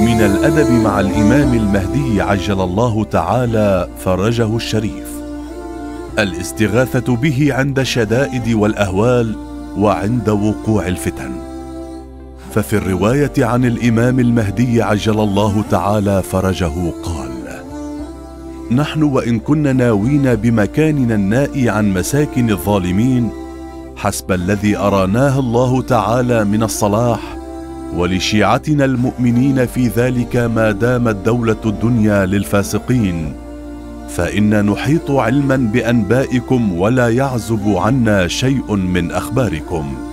من الأدب مع الإمام المهدي عجل الله تعالى فرجه الشريف. الاستغاثة به عند الشدائد والأهوال وعند وقوع الفتن. ففي الرواية عن الإمام المهدي عجل الله تعالى فرجه قال نحن وإن كنا ناوين بمكاننا النائي عن مساكن الظالمين حسب الذي أراناه الله تعالى من الصلاح ولشيعتنا المؤمنين في ذلك ما دامت دولة الدنيا للفاسقين. فإن نحيط علما بأنبائكم ولا يعزب عنا شيء من أخباركم.